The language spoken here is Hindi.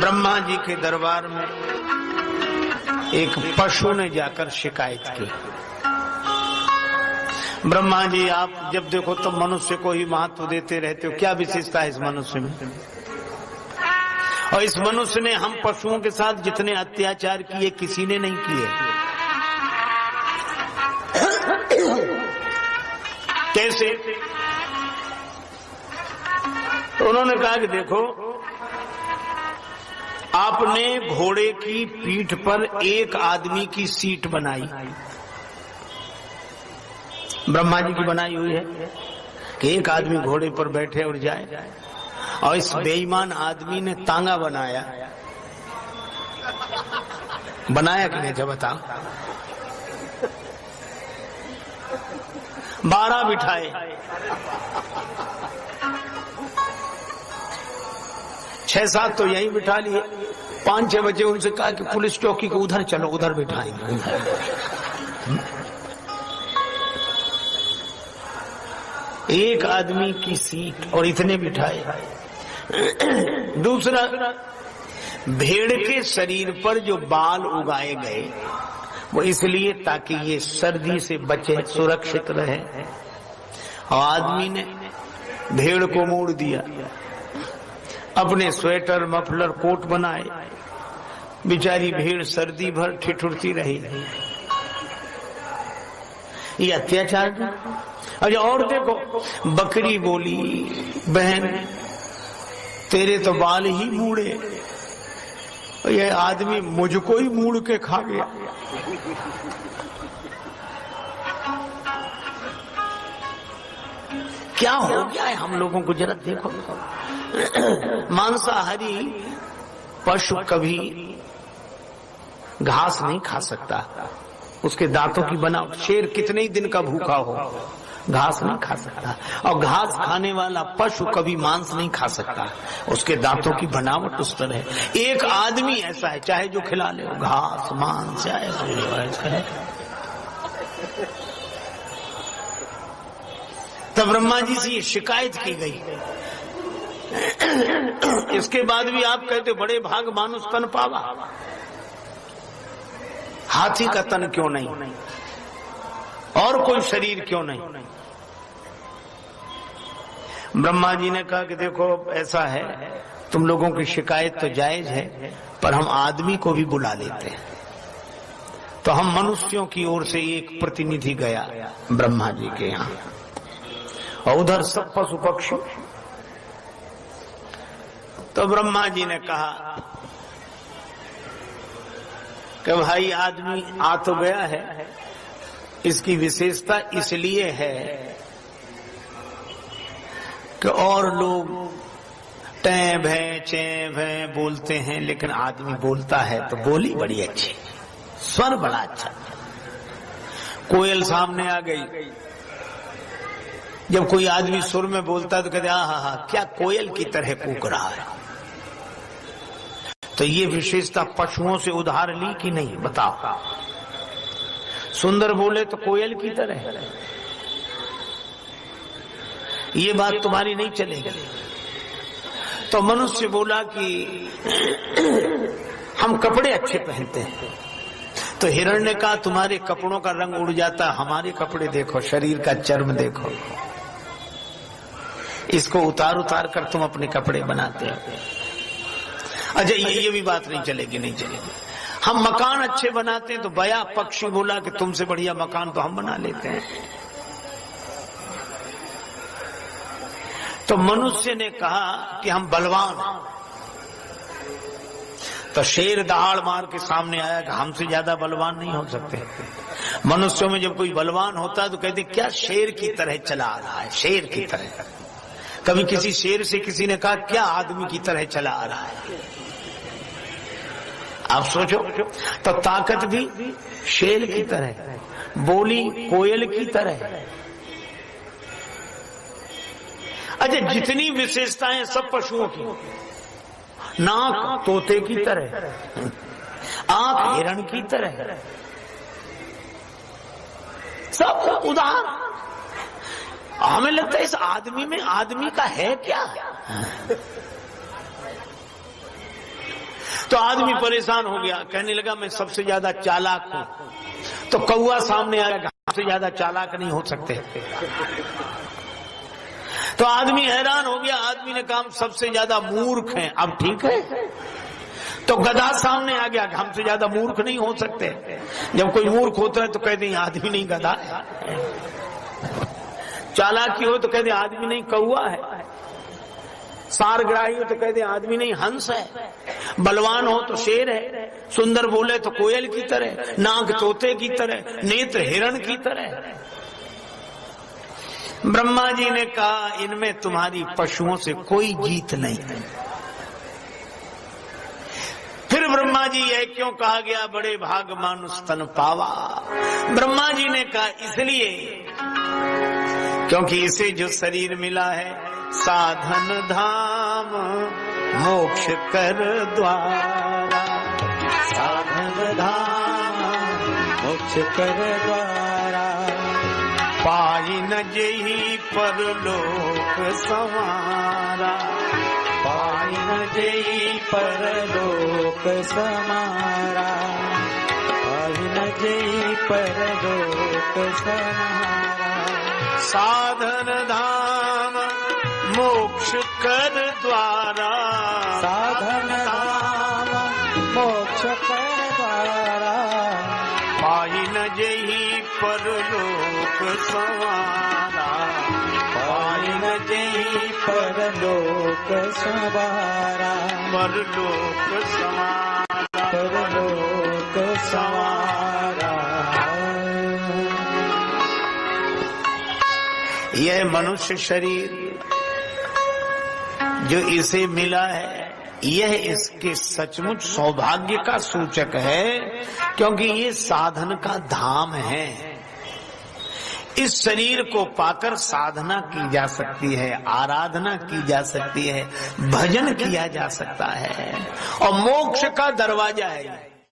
ब्रह्मा जी के दरबार में एक पशु ने जाकर शिकायत की। ब्रह्मा जी, आप जब देखो तो मनुष्य को ही महत्व देते रहते हो। क्या विशेषता है इस मनुष्य में? और इस मनुष्य ने हम पशुओं के साथ जितने अत्याचार किए, किसी ने नहीं किए। कैसे? तो उन्होंने कहा कि देखो, आपने घोड़े की पीठ पर एक आदमी की सीट बनाई। ब्रह्मा जी की बनाई हुई है कि एक आदमी घोड़े पर बैठे और जाए। और इस बेईमान आदमी ने तांगा बनाया। बनाया कि नहीं जब बताओ बारह बिठाए। छह सात तो यहीं बिठा लिए। पाँच छह बजे उनसे कहा कि पुलिस चौकी को उधर चलो, उधर बिठाएँगे। एक आदमी की सीट और इतने बिठाए। दूसरा, भेड़ के शरीर पर जो बाल उगाए गए, वो इसलिए ताकि ये सर्दी से बचे, सुरक्षित रहे। और आदमी ने भेड़ को मोड़ दिया। अपने स्वेटर, मफलर, कोट बनाए। बिचारी भीड़ सर्दी भर ठिठुरती रही ये अत्याचार अच्छा और देखो, बकरी बोली, बहन, तेरे तो बाल ही मूड़े। ये आदमी मुझको ही मूड़ के खा गया। क्या हो गया है? हम लोगों को जरा देखो। मांसाहारी पशु कभी घास नहीं खा सकता। उसके दांतों की बनावट शेर कितने ही दिन का भूखा हो, घास नहीं खा सकता। और घास खाने वाला पशु कभी मांस नहीं खा सकता। उसके दांतों की बनावट उस तरह एक आदमी ऐसा है, चाहे जो खिला ले घास, मांस, चाहे तब ब्रह्मा जी से ये शिकायत की गई। इसके बाद भी आप कहते बड़े भाग मानुष तन पावा। हाथी का तन क्यों नहीं? और कोई शरीर क्यों नहीं? ब्रह्मा जी ने कहा कि देखो, ऐसा है, तुम लोगों की शिकायत तो जायज़ है, पर हम आदमी को भी बुला लेते हैं। तो हम मनुष्यों की ओर से एक प्रतिनिधि गया ब्रह्मा जी के यहाँ। और उधर सब पशु पक्षी तो ब्रह्मा जी ने कहा कि भाई आदमी आ तो गया है, इसकी विशेषता इसलिए है कि और लोग टैब है चैब है बोलते हैं, लेकिन आदमी बोलता है तो बोली बड़ी अच्छी, स्वर बड़ा अच्छा। कोयल सामने आ गई। जब कोई आदमी सुर में बोलता है तो कहते हा हा क्या कोयल की तरह कूक रहा है? तो ये विशेषता पशुओं से उधार ली कि नहीं, बताओ। सुंदर बोले तो कोयल की तरह। ये बात तुम्हारी नहीं चलेगी। तो मनुष्य बोला कि हम कपड़े अच्छे पहनते हैं। तो हिरण ने कहा तुम्हारे कपड़ों का रंग उड़ जाता है। हमारे कपड़े देखो, शरीर का चर्म देखो। इसको उतार उतार कर तुम अपने कपड़े बनाते हो। अच्छा ये ये भी बात नहीं चलेगी नहीं चलेगी। हम मकान अच्छे बनाते हैं तो बया पक्षी बोला कि तुमसे बढ़िया मकान तो हम बना लेते हैं। तो मनुष्य ने कहा कि हम बलवान तो शेर दहाड़ मार के सामने आया कि हमसे ज़्यादा बलवान नहीं हो सकते। मनुष्यों में जब कोई बलवान होता है तो कहते, क्या शेर की तरह चला रहा है? शेर की तरह। कभी किसी शेर से किसी ने कहा, क्या आदमी की तरह चला आ रहा है? आप सोचो तो ताकत भी शेर की तरह बोली कोयल की तरह अच्छा जितनी विशेषताएँ सब पशुओं की, नाक तोते की तरह आँख हिरण की तरह सब उदाहरण हमें लगता है इस आदमी में आदमी का है क्या? तो आदमी परेशान हो गया। कहने लगा, मैं सबसे ज़्यादा चालाक हूँ। तो कौआ सामने आया हमसे ज़्यादा चालाक नहीं हो सकते। तो आदमी हैरान हो गया। आदमी ने कहा सबसे ज़्यादा मूर्ख हैं। अब ठीक है। तो गधा सामने आ गया हमसे ज़्यादा मूर्ख नहीं हो सकते। जब कोई मूर्ख होता है तो कहते हैं आदमी नहीं गधा है। चालाकी हो तो कह दे आदमी नहीं कौआ है। सारग्राही हो तो कह दे आदमी नहीं, हंस है। बलवान हो तो शेर है। सुंदर बोले तो कोयल की तरह नाक तोते की तरह, नेत्र हिरण की तरह। ब्रह्मा जी ने कहा, इनमें तुम्हारी पशुओं से कोई जीत नहीं। है फिर ब्रह्मा जी यह क्यों कहा गया, बड़े भाग मानुष तन पावा। ब्रह्मा जी ने कहा, इसलिए क्योंकि इसे जो शरीर मिला है, साधन धाम, मोक्ष कर द्वारा। साधन धाम, मोक्ष कर द्वारा। पाई न जही पर लोक समारा। पाई न जई पर लोक समारा। पाई न जई पर लोक समारा। साधन धाम मोक्ष कर द्वारा साधन धाम मोक्ष कर द्वारा मोक्षा न जही पर ला आही पर लाम लोक सोक समारा। यह मनुष्य शरीर जो इसे मिला है, यह इसके सचमुच सौभाग्य का सूचक है, क्योंकि ये साधन का धाम है। इस शरीर को पाकर साधना की जा सकती है, आराधना की जा सकती है, भजन किया जा सकता है, और मोक्ष का दरवाज़ा है